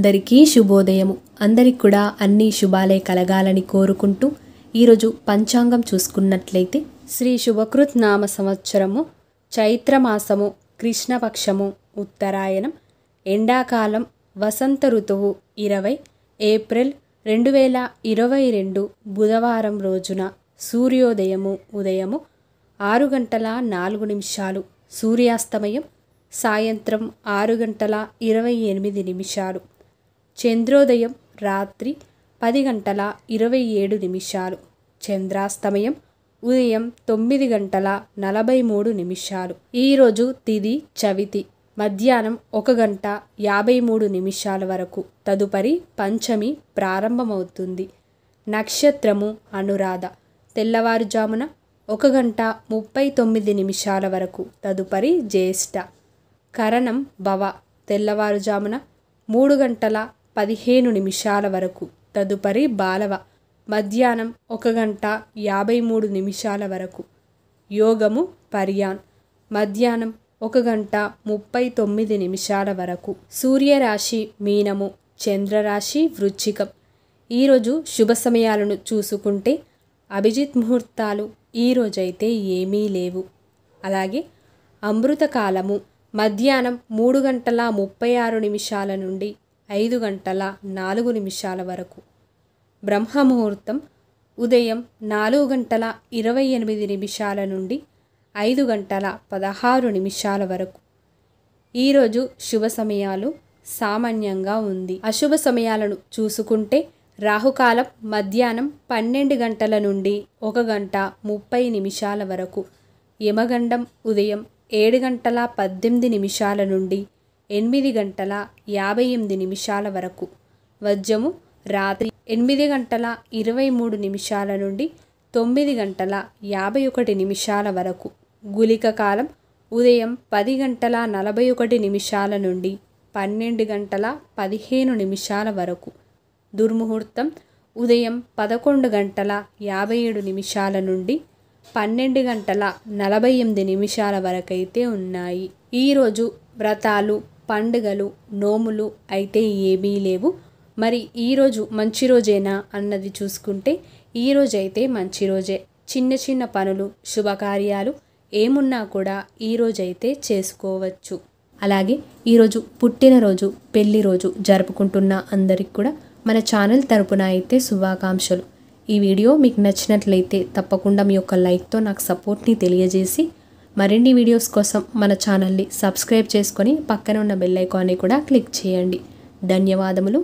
అందరికీ శుభోదయము. అందరికి కూడా అన్ని శుభాలే కలగాలని కోరుకుంటూ ఈరోజు పంచాంగం చూసుకున్నట్లయితే శ్రీ శుభకృత్ నామ సంవత్సరము చైత్రమాసము కృష్ణపక్షము ఉత్తరాయణం ఎండాకాలం వసంత ఋతువు ఇరవై ఏప్రిల్ రెండు వేల ఇరవై రెండు బుధవారం రోజున సూర్యోదయము ఉదయము ఆరు గంటల నాలుగు నిమిషాలు సూర్యాస్తమయం సాయంత్రం ఆరు గంటల ఇరవై ఎనిమిది నిమిషాలు. చంద్రోదయం రాత్రి పది గంటల ఇరవై ఏడు నిమిషాలు. చంద్రాస్తమయం ఉదయం తొమ్మిది గంటల నలభై మూడు నిమిషాలు. ఈరోజు తిది చవితి. మధ్యాహ్నం ఒక గంట యాభై మూడు నిమిషాల వరకు. తదుపరి పంచమి ప్రారంభమవుతుంది. నక్షత్రము అనురాధ. తెల్లవారుజామున ఒక గంట ముప్పై తొమ్మిది నిమిషాల వరకు. తదుపరి జ్యేష్ఠ. కరణం భవ. తెల్లవారుజామున మూడు గంటల పదిహేను నిమిషాల వరకు. తదుపరి బాలవ. మధ్యాహ్నం ఒక గంట యాభై మూడు నిమిషాల వరకు. యోగము పర్యాన్. మధ్యాహ్నం ఒక గంట ముప్పై తొమ్మిది నిమిషాల వరకు. సూర్యరాశి మీనము. చంద్రరాశి వృచ్చికం. ఈరోజు శుభ సమయాలను చూసుకుంటే అభిజిత్ ముహూర్తాలు ఈరోజైతే ఏమీ లేవు. అలాగే అమృతకాలము. మధ్యాహ్నం మూడు గంటల ముప్పై ఆరు నిమిషాల నుండి ఐదు గంటల నాలుగు నిమిషాల వరకు. బ్రహ్మముహూర్తం ఉదయం నాలుగు గంటల ఇరవై ఎనిమిది నిమిషాల నుండి ఐదు గంటల పదహారు నిమిషాల వరకు. ఈరోజు శుభ సమయాలు సామాన్యంగా ఉంది. అశుభ సమయాలను చూసుకుంటే రాహుకాలం మధ్యాహ్నం పన్నెండు గంటల నుండి ఒక గంట ముప్పై నిమిషాల వరకు. యమగండం ఉదయం ఏడు గంటల పద్దెనిమిది నిమిషాల నుండి ఎనిమిది గంటల యాభై ఎనిమిది నిమిషాల వరకు. వజ్రము రాత్రి ఎనిమిది గంటల ఇరవై మూడు నిమిషాల నుండి తొమ్మిది గంటల యాభై ఒకటి నిమిషాల వరకు. గులిక కాలం ఉదయం పది గంటల నలభై ఒకటి నిమిషాల నుండి పన్నెండు గంటల పదిహేను నిమిషాల వరకు. దుర్ముహూర్తం ఉదయం పదకొండు గంటల యాభై ఏడు నిమిషాల నుండి పన్నెండు గంటల నలభై ఎనిమిది నిమిషాల వరకైతే ఉన్నాయి. ఈరోజు వ్రతాలు పండుగలు నోములు అయితే ఏమీ లేవు. మరి ఈరోజు మంచి రోజేనా అన్నది చూసుకుంటే ఈరోజు అయితే మంచి రోజే. చిన్న చిన్న పనులు శుభకార్యాలు ఏమున్నా కూడా ఈరోజైతే చేసుకోవచ్చు. అలాగే ఈరోజు పుట్టినరోజు పెళ్ళి రోజు జరుపుకుంటున్న అందరికి కూడా మన ఛానల్ తరపున అయితే శుభాకాంక్షలు. ఈ వీడియో మీకు నచ్చినట్లయితే తప్పకుండా మీ యొక్క లైక్తో నాకు సపోర్ట్ని తెలియజేసి మరిన్ని వీడియోస్ కోసం మన ఛానల్ని సబ్స్క్రైబ్ చేసుకొని పక్కన ఉన్న బెల్ ఐకాన్ని కూడా క్లిక్ చేయండి. ధన్యవాదములు.